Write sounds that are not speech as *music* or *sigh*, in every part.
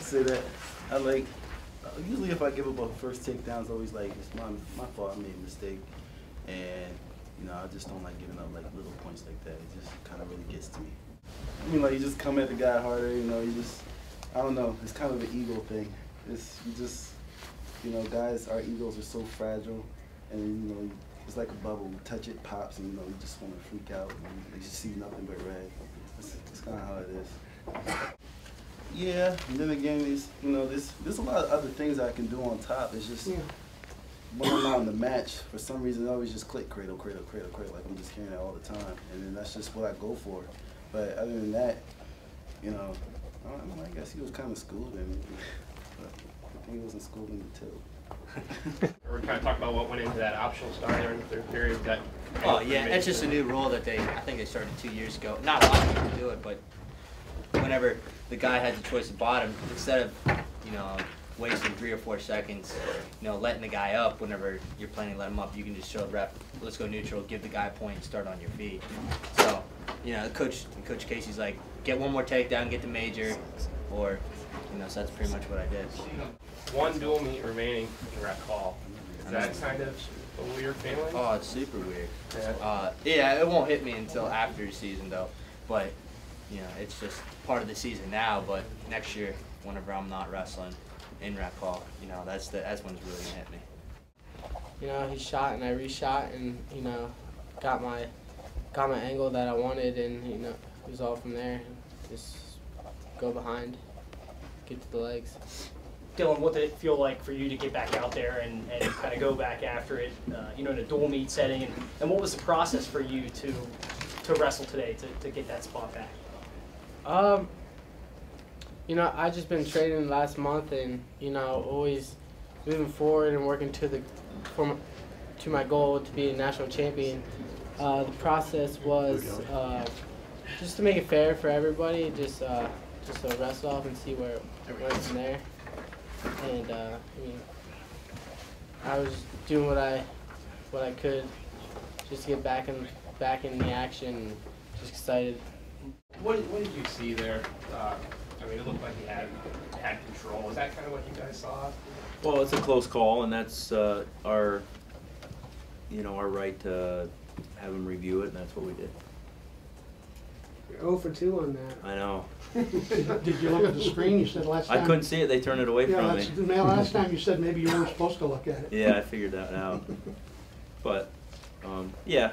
say that. I like. Uh, usually, if I give up a first takedown, it's always like it's my my fault. I made a mistake, and you know I just don't like giving up like little points like that. It just kind of really gets to me. I mean, like you just come at the guy harder. You know, you just I don't know. It's kind of an ego thing. It's you just you know, guys, our egos are so fragile, and you know, it's like a bubble. You touch it, pops, and you know, you just want to freak out. And you just see nothing but red. That's, that's kind of how it is. Yeah, and then again, there's you know, there's there's a lot of other things I can do on top. It's just Yeah. when I'm not in the match, for some reason, I always just click cradle, cradle, cradle, cradle. Like I'm just hearing it all the time, and then that's just what I go for. But other than that, you know, I, don't know, I guess he was kind of schooling me. But I think he wasn't schooling me too. *laughs* Or kind of talk about what went into that optional start there in the third period. That Oh yeah, it's just a new rule that they I think they started two years ago. Not a lot of people do it, but whenever the guy has a choice of bottom, instead of you know wasting three or four seconds, you know letting the guy up whenever you're planning to let him up, you can just show the rep, let's go neutral, give the guy a point, start on your feet. So you know, coach Coach Casey's like, get one more takedown, get the major, or you know, so that's pretty much what I did. one dual meet remaining in rec hall. Is that kind of a weird feeling? Oh, it's super weird. Yeah. Uh, yeah, it won't hit me until after season though. But you know, it's just part of the season now. But next year, whenever I'm not wrestling in rec hall, you know, that's the that's when it's really gonna hit me. You know, he shot and I reshot and you know, got my got my angle that I wanted and you know, it was all from there. Just go behind, get to the legs. Dylan, what did it feel like for you to get back out there and, and kind of go back after it, uh, you know, in a dual meet setting? And, and what was the process for you to to wrestle today to, to get that spot back? Um, you know, I just been training last month, and you know, always moving forward and working to the for my, to my goal to be a national champion. Uh, the process was uh, just to make it fair for everybody, just uh, just to wrestle off and see where it went from there. And uh, I mean, I was doing what I what I could just to get back in back in the action. Just excited. What, what did you see there? Uh, I mean, it looked like he had had control. Is that kind of what you guys saw? Well, it's a close call, and that's uh, our, you know, our right to have him review it, and that's what we did. You're 0 for 2 on that. I know. *laughs* Did you look at the screen? You said last I time. couldn't see it. They turned it away Yeah, from that's, me. the last time you said maybe you weren't *laughs* supposed to look at it. Yeah, I figured that out. *laughs* But, um, yeah.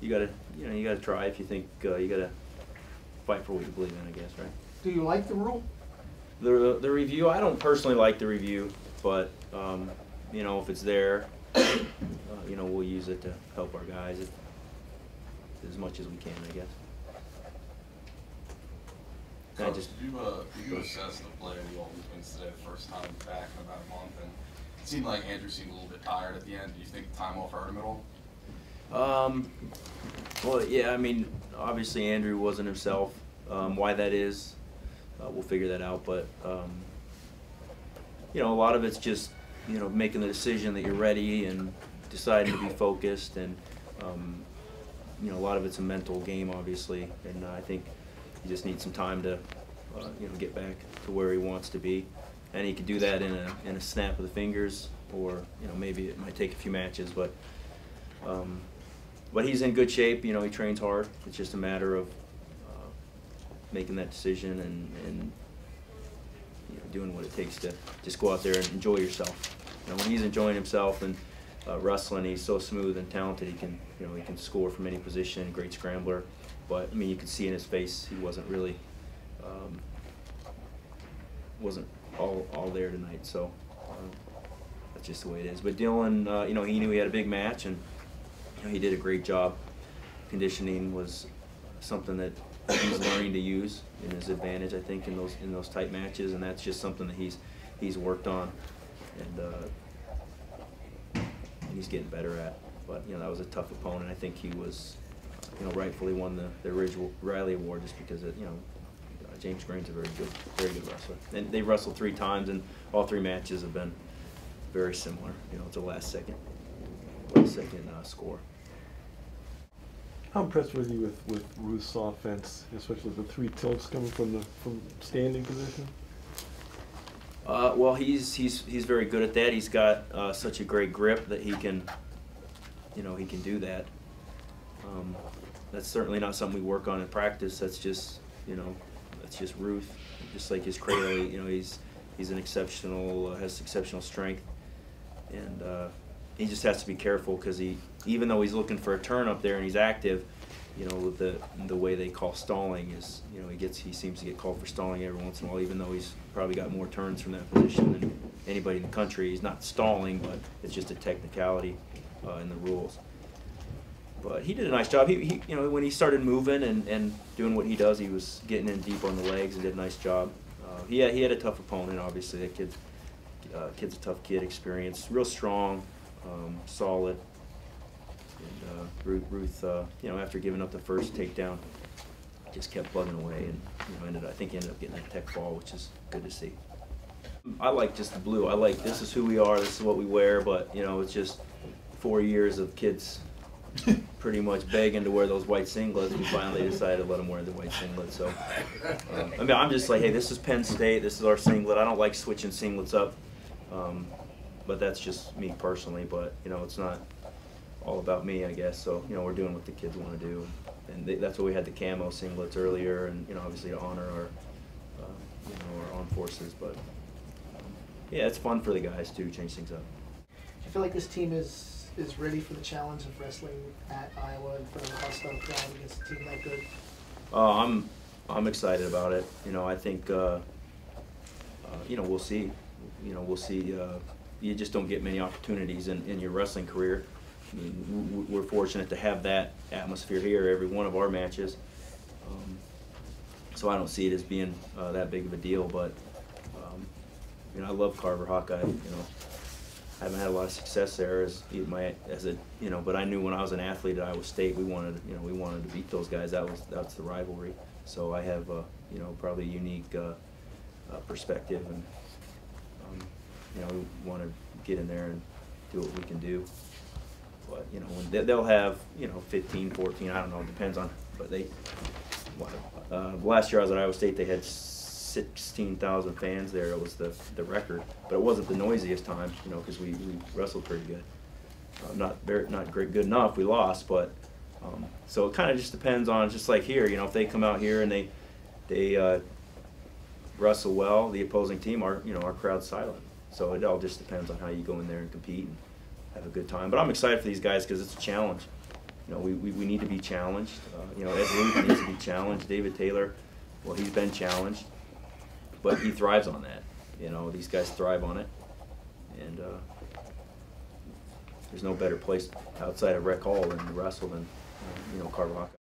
You gotta, you know, you gotta try if you think uh, you gotta fight for what you believe in. I guess, right? Do you like the rule? The the review. I don't personally like the review, but um, you know, if it's there, uh, *coughs* you know, we'll use it to help our guys if, as much as we can. I guess. I Coach, just- did you, uh, did you assess the play of the Alton Twins today, first time back in about a month, and it seemed like Andrew seemed a little bit tired at the end. Do you think time off hurt him at all? Um, well, yeah, I mean, obviously Andrew wasn't himself. Um, why that is, uh, we'll figure that out. But, um, you know, a lot of it's just, you know, making the decision that you're ready and deciding to be focused. And, um, you know, a lot of it's a mental game, obviously. And I think he just needs some time to, uh, you know, get back to where he wants to be. And he could do that in a, in a snap of the fingers, or, you know, maybe it might take a few matches. But, um, but he's in good shape. You know, he trains hard. It's just a matter of uh, making that decision and, and you know, doing what it takes to just go out there and enjoy yourself. You know, when he's enjoying himself and uh, wrestling, he's so smooth and talented. He can, you know, he can score from any position. Great scrambler. But I mean, you could see in his face he wasn't really um, wasn't all all there tonight. So. Um, that's just the way it is. But Dylan, uh, you know, he knew he had a big match, and he did a great job. Conditioning was something that he's learning to use in his advantage, I think, in those in those tight matches, and that's just something that he's he's worked on, and, uh, he's getting better at. But you know, that was a tough opponent. I think he was, you know, rightfully won the the original Riley Award just because it, you know. uh, James Green's a very good, very good wrestler, and they wrestled three times, and all three matches have been very similar. You know, it's a last second, second uh, score. How impressed were you with, with Ruth's offense, especially the three tilts coming from the from standing position? Uh, well, he's he's he's very good at that. He's got uh, such a great grip that he can, you know, he can do that. Um, that's certainly not something we work on in practice. That's just, you know, that's just Ruth. Just like his cradle, you know, he's he's an exceptional, uh, has exceptional strength, and uh, he just has to be careful because he, even though he's looking for a turn up there and he's active, you know, the the way they call stalling is, you know, he gets he seems to get called for stalling every once in a while, even though he's probably got more turns from that position than anybody in the country. He's not stalling, but it's just a technicality uh, in the rules. But he did a nice job. He, he you know, when he started moving and, and doing what he does, he was getting in deep on the legs and did a nice job. Uh, he had, he had a tough opponent, obviously. That kid, uh, kid's a tough kid, experienced, real strong, um, solid. And uh, Ruth, Ruth uh, you know, after giving up the first takedown, just kept bugging away, and you know, ended. I think ended up getting that tech fall, which is good to see. I like just the blue. I like this is who we are. This is what we wear. But you know, it's just four years of kids *laughs* pretty much begging to wear those white singlets. We finally decided to let them wear the white singlets. So, um, I mean, I'm just like, hey, this is Penn State. This is our singlet. I don't like switching singlets up, um, but that's just me personally. But you know, it's not all about me, I guess. So, you know, we're doing what the kids want to do, and they, that's why we had the camo singlets earlier, and you know, obviously to honor our, uh, you know, our armed forces. But um, yeah, it's fun for the guys to change things up. I feel like this team is is ready for the challenge of wrestling at Iowa in front of a hostile crowd against a team that good? Uh, I'm I'm excited about it. You know, I think uh, uh, you know we'll see. You know, we'll see. You just don't get many opportunities in, in your wrestling career. I mean, we're fortunate to have that atmosphere here every one of our matches. Um, so I don't see it as being uh, that big of a deal. But um, you know, I love Carver Hawkeye. You know, I haven't had a lot of success there as my as a you know, but I knew when I was an athlete at Iowa State, we wanted you know we wanted to beat those guys. That was that's the rivalry. So I have uh, you know probably a unique uh, uh, perspective, and you know we want to get in there and do what we can do. But you know when they, they'll have you know 15, 14, I don't know, it depends on. But they uh, last year I was at Iowa State, they had. 16,000 fans there. It was the, the record, but it wasn't the noisiest time, you know, because we, we wrestled pretty good. Uh, not very, not great, good enough. We lost, but um, so it kind of just depends on just like here, you know, if they come out here and they they uh, wrestle well, the opposing team, our you know our crowd's silent. So it all just depends on how you go in there and compete and have a good time. But I'm excited for these guys because it's a challenge. You know, we, we, we need to be challenged. Uh, you know, Ed needs to be challenged. David Taylor, well, he's been challenged but he thrives on that. You know, these guys thrive on it, and uh, there's no better place outside of Rec Hall than to wrestle than you know Hawkeye.